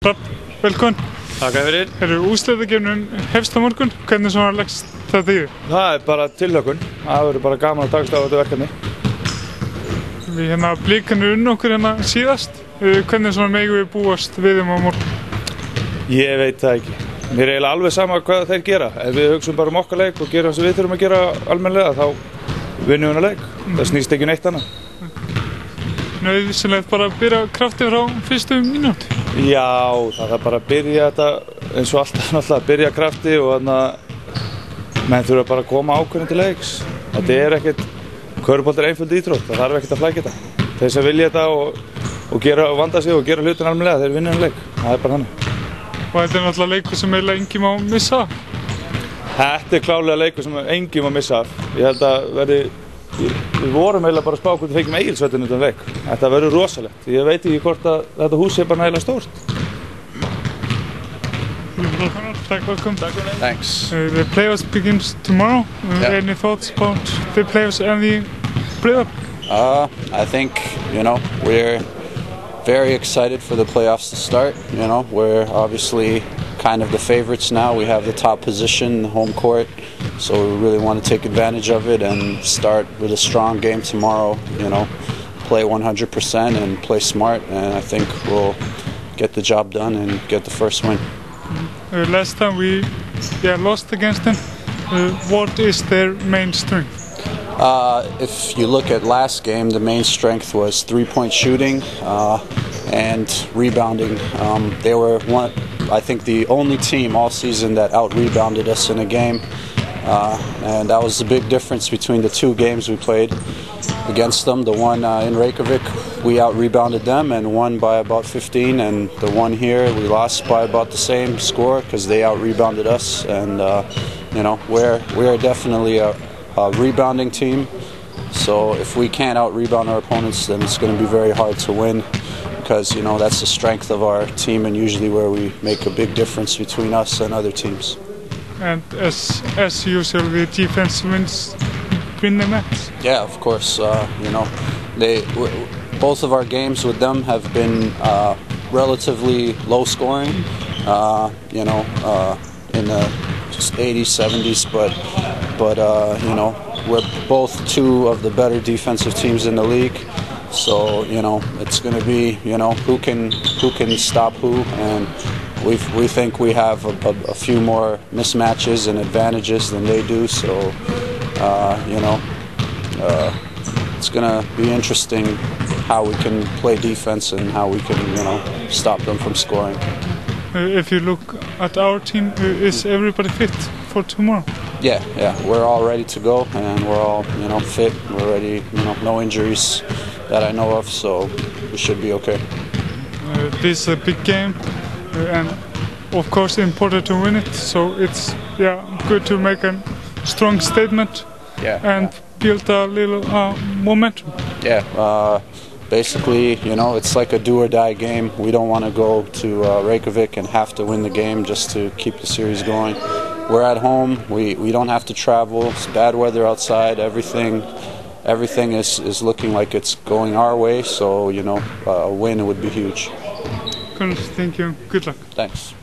Rapp, velkomin. Takk fyrir. Eru úsleðagefnun hefst á morgun. Hvernig svona leggst þetta í þig? Það er bara tilhökun. Það verður bara gaman að á þetta verkefni. Við hérna blíkanir unn okkur hérna síðast. Uh, Hvernig svona megum við búast við um á morgun? Ég veit það ekki. Mér er eiginlega alveg sama hvað þeir gera. Ef við hugsaum bara um okkar leik og gerum sem við þurfum að gera almennilega þá vinnum við hana leik. Það snýst ekki um neitt annað. Nauðsynlegt bara að byrja kraftið frá fyrstu mínúti. Já, það er bara að byrja þetta eins og alltaf náttúrulega að byrja krafti og þannig að menn þurfa bara að koma ákveðin til leiks. Þetta er ekkert, körubolt er einföld íþrótt, það þarf ekkert að flækja þetta. Þeir sem vilja þetta og, og, gera, og vanda sig og gera hlutin almennilega, þeir vinna hann leik. Það er bara þannig. Og þetta er náttúrulega leikur sem eiginlega enginn má missa. Þetta er klálega leikur sem enginn má missa. Ég held að verði, við vorum eiginlega bara að spá hvort við fengjum eigilsveitin utan leik. Þetta verður rosalegt. Ég veit ekki hvort að þetta hús er bara nægilega stórt. Takk, velkom. Thanks. Uh, the playoffs begins tomorrow. Uh, Yeah. Any thoughts about the playoffs and the play-up? Uh, I think you know we're very excited for the playoffs to start. You know we're obviously kind of the favorites now. We have the top position, the home court, so we really want to take advantage of it and start with a strong game tomorrow. You know, play 100% and play smart, and I think we'll get the job done and get the first win. Uh, last time we yeah, lost against them. Uh, what is their main strength? Uh, if you look at last game, the main strength was three-point shooting uh, and rebounding. Um, they were one, I think, the only team all season that out-rebounded us in a game, and that was the big difference between the two games we played against them. The one uh, in Reykjavik, we out-rebounded them and won by about 15, and the one here, we lost by about the same score because they out-rebounded us. And uh, you know, we're we're definitely a uh, rebounding team. So if we can't out rebound our opponents, then it's going to be very hard to win because you know that's the strength of our team and usually where we make a big difference between us and other teams. And as as usual, the defense wins win the match. Yeah, of course. Uh, you know, they w- both of our games with them have been uh, relatively low scoring. Uh, you know, uh, in the 80s, 70s, but but uh, you know we're both two of the better defensive teams in the league. So you know it's going to be you know who can who can stop who, and we we think we have a, a, a few more mismatches and advantages than they do. So uh, you know uh, it's going to be interesting how we can play defense and how we can you know stop them from scoring. Uh, if you look at our team, uh, is everybody fit for tomorrow? Yeah, yeah, we're all ready to go, and we're all you know fit. We're ready, you know, no injuries that I know of, so we should be okay. Uh, this is a big game, and of course important to win it. So it's yeah good to make a strong statement Yeah, and build a little uh, momentum. yeah. Uh, basically, you know, it's like a do or die game. We don't want to go to uh, Reykjavik and have to win the game just to keep the series going. We're at home. We, we don't have to travel. It's bad weather outside. Everything everything is, is looking like it's going our way. So you know, uh, a win would be huge. Good, thank you. Good luck. Thanks.